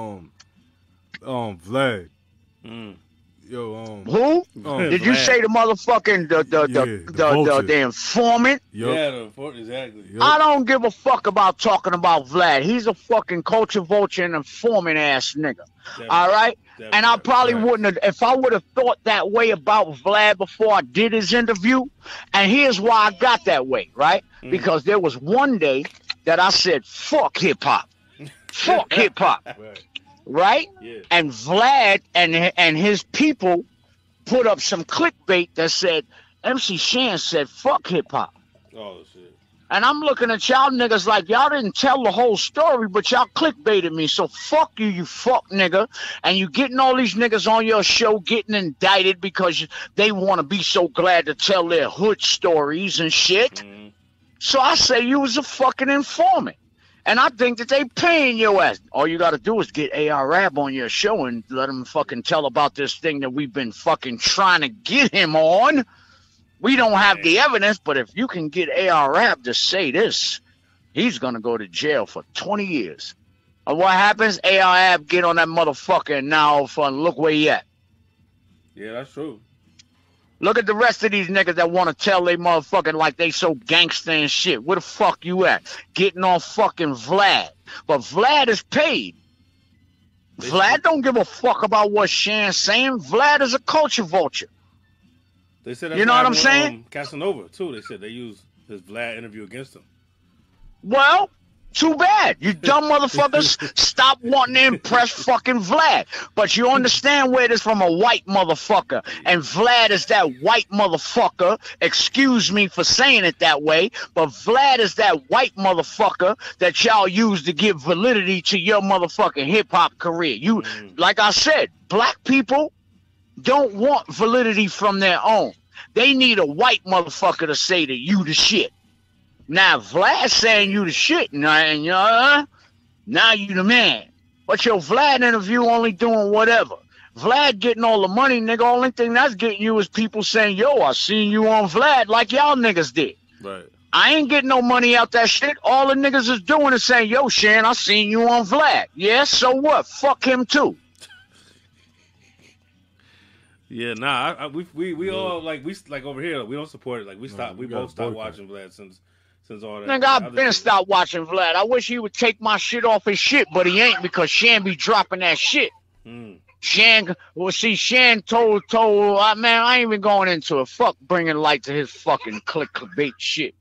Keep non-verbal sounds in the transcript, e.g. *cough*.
um, um, Vlad. Mm. Yo, um, Who? um, Did you Vlad. say the motherfucking the the Yeah, the, the the, the, informant? yup, Yeah, the, for, exactly. yup. I don't give a fuck about talking about Vlad. He's a fucking culture vulture and informant ass nigga. All right? And I probably Right. wouldn't have, if I would have thought that way about Vlad before I did his interview. And here's why I got that way, right? Mhm. Because there was one day that I said, fuck hip hop. Fuck *laughs* hip hop, Right. right? Yeah. And Vlad and and his people put up some clickbait that said MC Shan said fuck hip hop. Oh shit. And I'm looking at y'all niggas like y'all didn't tell the whole story, but y'all clickbaited me. So fuck you, you fuck nigga. And you getting all these niggas on your show getting indicted because they want to be so glad to tell their hood stories and shit. Mm. So I say you was a fucking informant. And I think that they paying your ass. All you got to do is get AR-Ab on your show and let him fucking tell about this thing that we've been fucking trying to get him on. We don't have the evidence, but if you can get AR-Ab to say this, he's going to go to jail for 20 years. And what happens? AR-Ab get on that motherfucker and now all of a sudden, look where he at. Yeah, that's true. Look at the rest of these niggas that want to tell they motherfucking like they so gangster and shit. Where the fuck you at? Getting on fucking Vlad. But Vlad is paid. Vlad don't give a fuck about what Shan's saying. Vlad is a culture vulture. They said You know what I'm saying? Um, Casanova too. They said they used his Vlad interview against him. Well, too bad. You dumb motherfuckers. Stop wanting to impress fucking Vlad. But you understand where it is from a white motherfucker. And Vlad is that white motherfucker. Excuse me for saying it that way. But Vlad is that white motherfucker that y'all use to give validity to your motherfucking hip hop career. You, Mm. like I said, black people don't want validity from their own. They need a white motherfucker to say to you the shit. Now Vlad saying you the shit, and and, uh, now you the man. But your Vlad interview only doing whatever. Vlad getting all the money, nigga. Only thing that's getting you is people saying, "Yo, I seen you on Vlad," like y'all niggas did. Right. I ain't getting no money out that shit. All the niggas is doing is saying, "Yo, Shan, I seen you on Vlad." Yeah, so what? Fuck him too. *laughs* Yeah, nah, I, I, we we we all like we like over here. We don't support it. Like we No, we we both stopped boycott. watching Vlad since since all that. Nigga, I've been shit. stopped watching Vlad. I wish he would take my shit off his shit, but he ain't because Shan be dropping that shit. Mm. Shan, well, see, Shan told, told, uh, man, I ain't even going into it. Fuck bringing light to his fucking click clickbait shit.